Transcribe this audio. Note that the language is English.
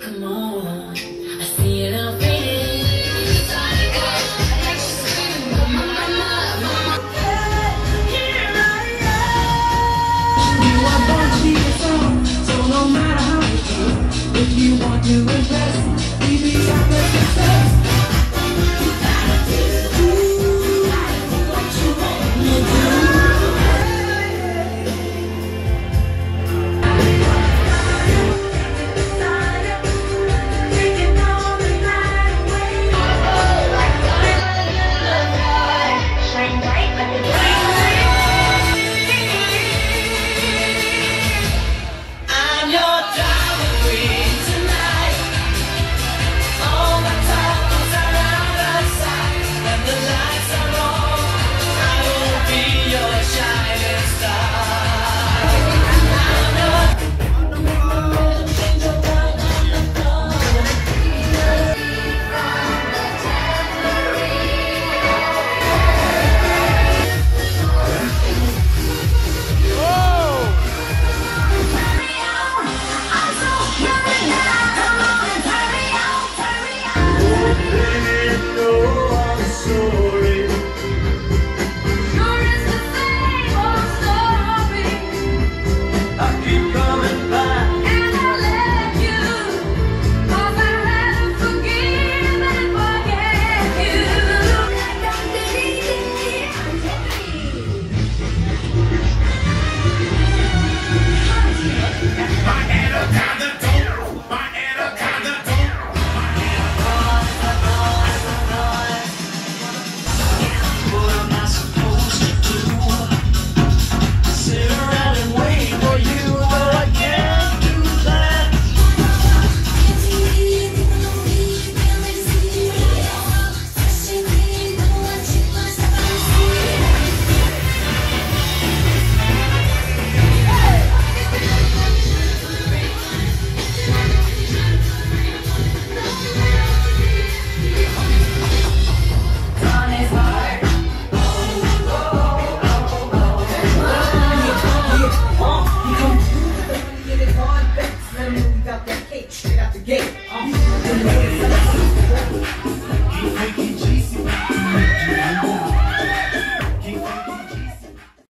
Come on, I see it all fading. Here I You are born to be a so no matter how you feel, if you want to impress, baby, I'm the success. Come